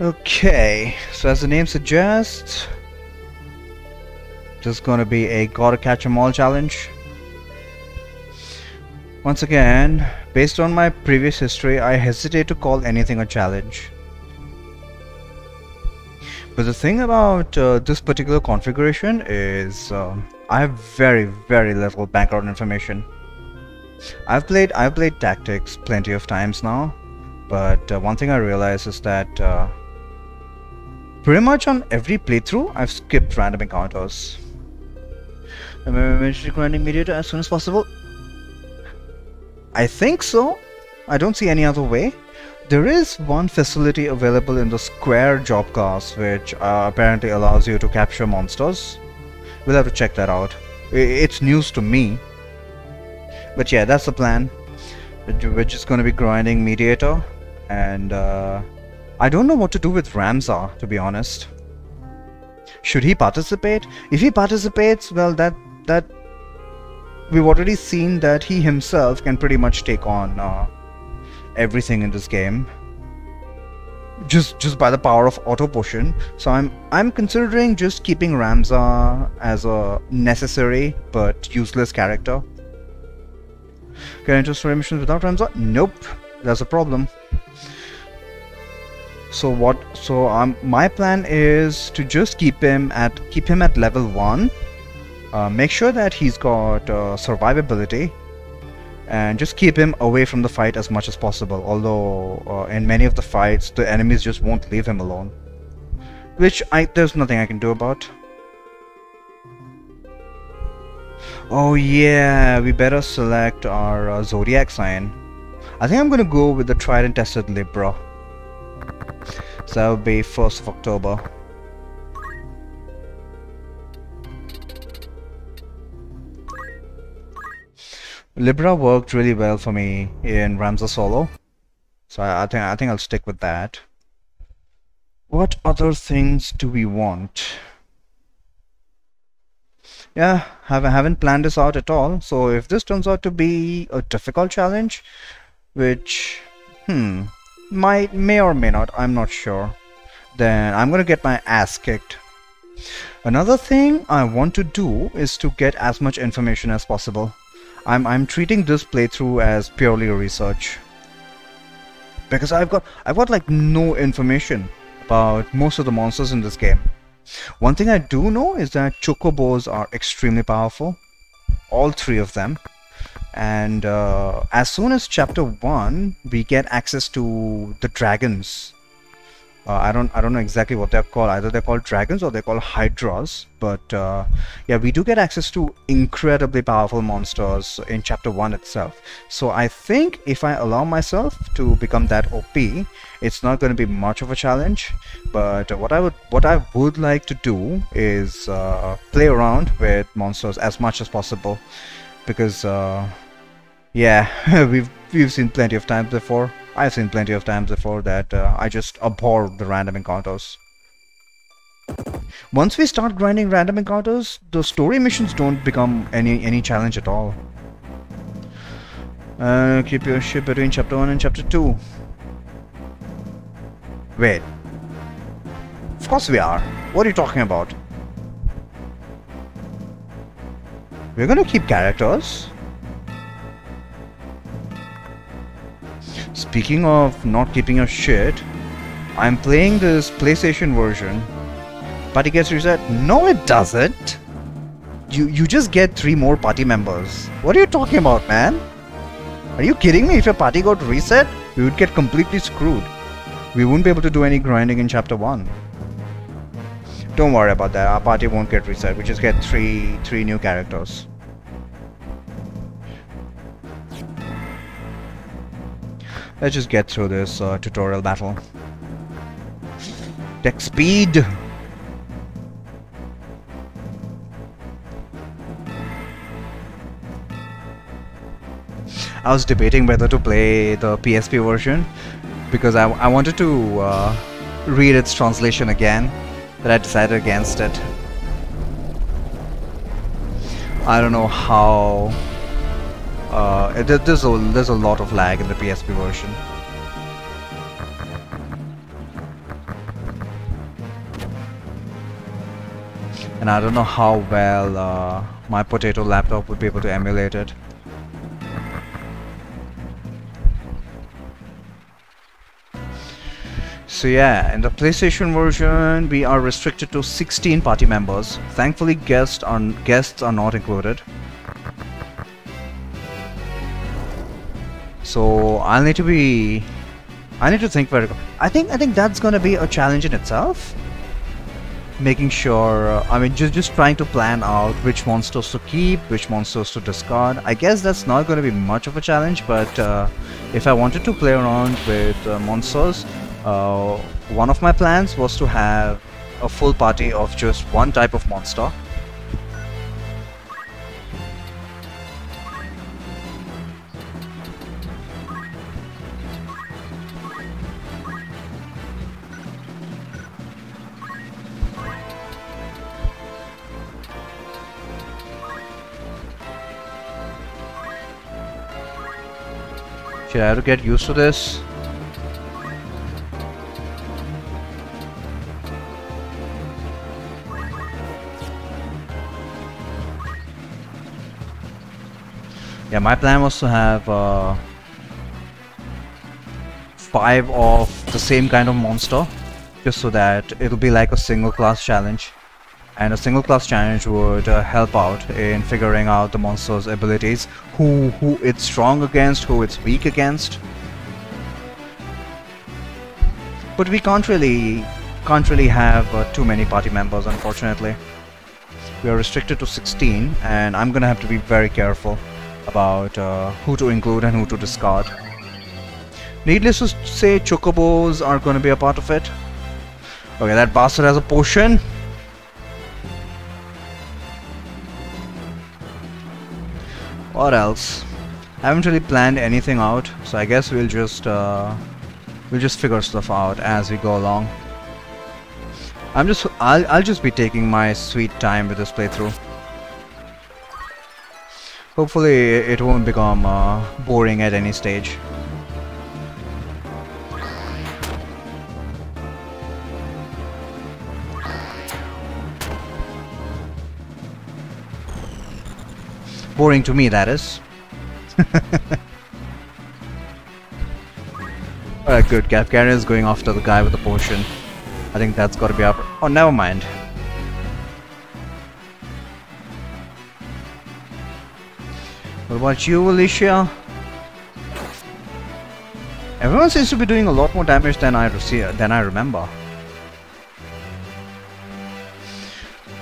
Okay, so as the name suggests, this is gonna be a gotta catch 'em all challenge. Once again, based on my previous history, I hesitate to call anything a challenge. But the thing about uh, this particular configuration is um, I have very, very little background information. I've played I've played tactics plenty of times now, but uh, one thing I realize is that uh, pretty much on every playthrough I've skipped random encounters. Am I eventually grinding mediator as soon as possible? I think so. I don't see any other way. There is one facility available in the Squire job class which uh, apparently allows you to capture monsters. We'll have to check that out. It's news to me. But yeah, that's the plan. We're just going to be grinding Mediator. And uh, I don't know what to do with Ramza, to be honest. Should he participate? If he participates, well, that that we've already seen that he himself can pretty much take on uh, everything in this game. Just just by the power of auto potion. So i'm i'm considering just keeping ramza as a necessary but useless character. Can i enter story missions without ramza nope. That's a problem so what so um my plan is to just keep him at keep him at level one. Uh, make sure that he's got uh, survivability. And just keep him away from the fight as much as possible. Although uh, in many of the fights the enemies just won't leave him alone. Which I there's nothing I can do about. Oh yeah we better select our uh, zodiac sign. I think I'm gonna go with the tried and tested Libra so that will be 1st of October Libra worked really well for me in Ramza Solo. So I, I, think I think I'll stick with that. What other things do we want? Yeah, haven't haven't planned this out at all. So if this turns out to be a difficult challenge, which hmm might may or may not, I'm not sure. Then I'm gonna get my ass kicked. Another thing I want to do is to get as much information as possible. I'm I'm treating this playthrough as purely research because I've got I've got like no information about most of the monsters in this game. One thing I do know is that chocobos are extremely powerful, all three of them, and uh, as soon as chapter one we get access to the dragons uh, I don't I don't know exactly what they're called. Either they're called dragons or they're called hydras. But uh, yeah, we do get access to incredibly powerful monsters in chapter one itself. So I think if I allow myself to become that OP, it's not going to be much of a challenge. But what I would what I would like to do is uh, play around with monsters as much as possible, because uh, yeah, we've we've seen plenty of times before I've seen plenty of times before that uh, I just abhor the random encounters. Once we start grinding random encounters, the story missions don't become any any challenge at all. Uh, keep your ship between chapter 1 and chapter 2. Wait. Of course we are. What are you talking about? We're gonna keep characters. Speaking of not keeping your shit, I'm playing this PlayStation version. Party gets reset. No, it doesn't. You you just get three more party members. What are you talking about, man? Are you kidding me? If your party got reset, we would get completely screwed. We wouldn't be able to do any grinding in chapter one. Don't worry about that. Our party won't get reset. We just get three three new characters. Let's just get through this uh, tutorial battle. Tech speed! I was debating whether to play the PSP version because I, I wanted to uh, read its translation again, but I decided against it. I don't know how uh, it, there's, a, there's a lot of lag in the PSP version. And I don't know how well uh, my potato laptop would be able to emulate it. So yeah, in the PlayStation version, we are restricted to 16 party members. Thankfully, guests are, guests are not included. So I'll need to be, I need to think very. I think I think that's gonna be a challenge in itself. Making sure, uh, I mean, just just trying to plan out which monsters to keep, which monsters to discard. I guess that's not gonna be much of a challenge, but uh, if I wanted to play around with uh, monsters, uh, one of my plans was to have a full party of just one type of monster. Should I have to get used to this? Yeah, my plan was to have uh, five of the same kind of monster, just so that it'll be like a single class challenge. And a single class challenge would uh, help out in figuring out the monster's abilities, who who it's strong against, who it's weak against. But we can't really can't really have uh, too many party members, unfortunately. We are restricted to 16, and I'm gonna have to be very careful about uh, who to include and who to discard. Needless to say, chocobos are going to be a part of it. Okay, that bastard has a potion. What else? I haven't really planned anything out, so I guess we'll just uh, we'll just figure stuff out as we go along. I'm just I'll I'll just be taking my sweet time with this playthrough. Hopefully it won't become uh, boring at any stage. Boring to me, that is. Alright, good. Gafgarion is going after the guy with the potion. I think that's gotta be up. Oh, never mind. What about you, Alicia? Everyone seems to be doing a lot more damage than I than I remember.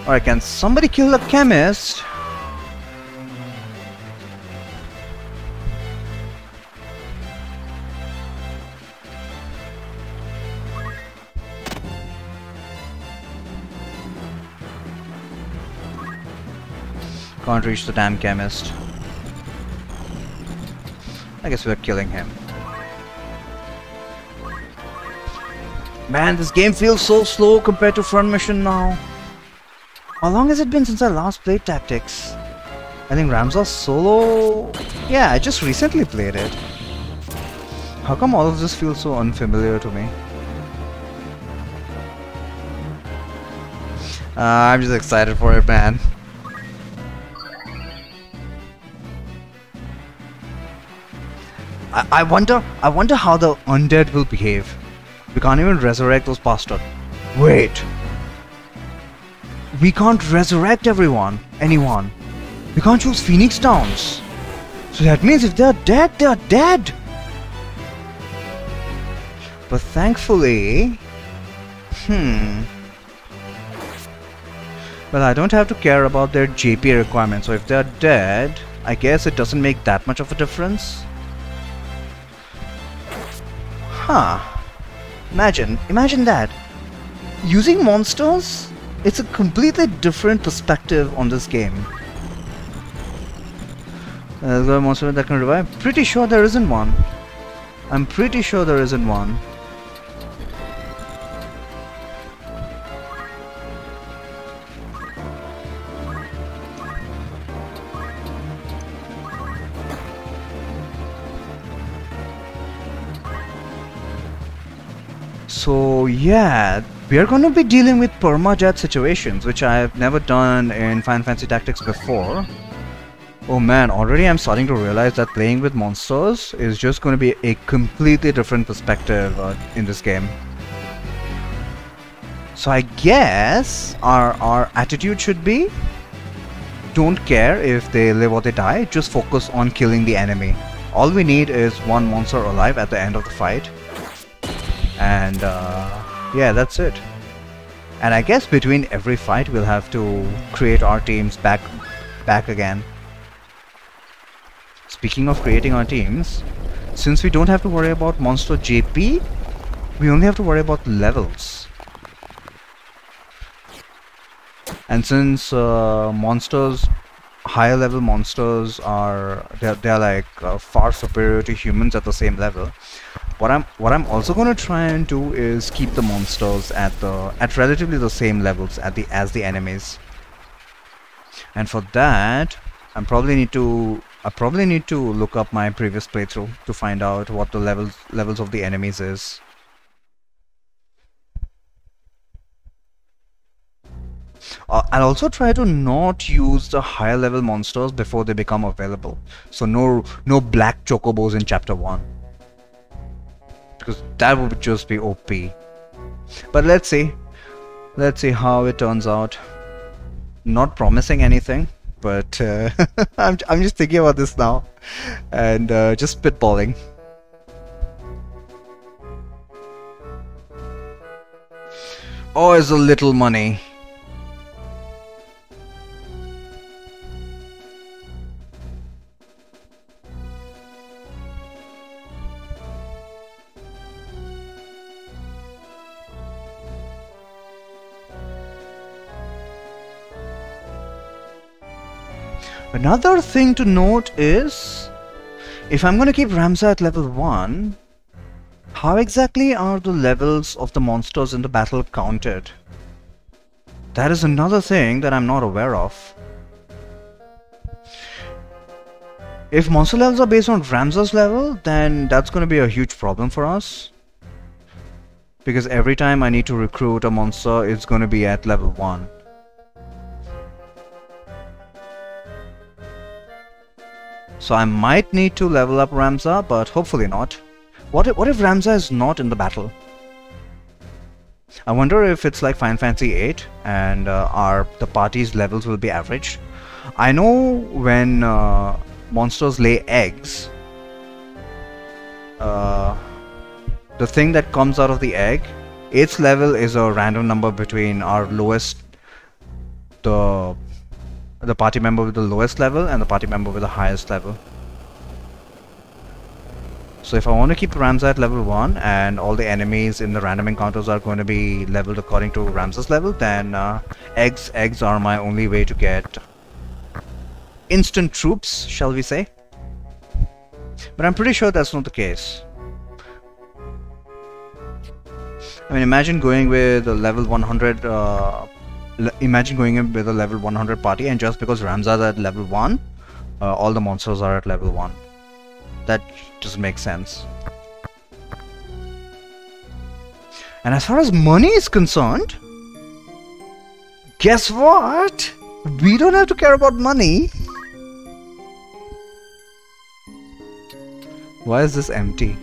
Alright, can somebody kill the chemist? Can't reach the damn chemist. I guess we're killing him. Man, this game feels so slow compared to Front Mission now. How long has it been since I last played Tactics? I think Ramza Solo... Yeah, I just recently played it. How come all of this feels so unfamiliar to me? Uh, I'm just excited for it, man. I, I wonder, I wonder how the undead will behave. We can't even resurrect those bastards. Wait. We can't resurrect everyone, anyone. We can't choose Phoenix Downs. So that means if they're dead, they're dead. But thankfully... Hmm... Well, I don't have to care about their JP requirements, so if they're dead, I guess it doesn't make that much of a difference. Huh. Imagine, imagine that. Using monsters, it's a completely different perspective on this game. Uh, is there a monster that can revive? Pretty sure there isn't one. I'm pretty sure there isn't one. Yeah, we are going to be dealing with permadeath situations, which I have never done in Final Fantasy Tactics before. Oh man, already I'm starting to realize that playing with monsters is just going to be a completely different perspective uh, in this game. So I guess our, our attitude should be don't care if they live or they die, just focus on killing the enemy. All we need is one monster alive at the end of the fight. And uh, yeah, that's it. And I guess between every fight we'll have to create our teams back back again. Speaking of creating our teams, since we don't have to worry about monster JP, we only have to worry about levels. And since uh, monsters, higher level monsters are they're, they're like uh, far superior to humans at the same level. What I'm what I'm also going to try and do is keep the monsters at the at relatively the same levels at the as the enemies. And for that, I probably need to I probably need to look up my previous playthrough to find out what the levels levels of the enemies is. Uh, I'll also try to not use the higher level monsters before they become available. So no no black chocobos in chapter 1. Because that would just be OP. But let's see. Let's see how it turns out. Not promising anything but uh, I'm, I'm just thinking about this now and uh, just spitballing. Oh, it's a little money. Another thing to note is, if I'm going to keep Ramza at level 1, how exactly are the levels of the monsters in the battle counted? That is another thing that I'm not aware of. If monster levels are based on Ramza's level, then that's going to be a huge problem for us. Because every time I need to recruit a monster, it's going to be at level 1. So I might need to level up Ramza, but hopefully not. What if, what if Ramza is not in the battle? I wonder if it's like Final Fantasy VIII and uh, our the party's levels will be averaged. I know when uh, monsters lay eggs, uh, the thing that comes out of the egg, its level is a random number between our lowest, the the party member with the lowest level and the party member with the highest level. So if I want to keep Ramza at level 1 and all the enemies in the random encounters are going to be leveled according to Ramza's level, then uh, eggs, eggs are my only way to get instant troops, shall we say. But I'm pretty sure that's not the case. I mean, imagine going with a level 100 uh, imagine going in with a level 100 party and just because Ramza's at level 1 uh, all the monsters are at level 1 that just makes sense. And as far as money is concerned guess what? We don't have to care about money. Why is this empty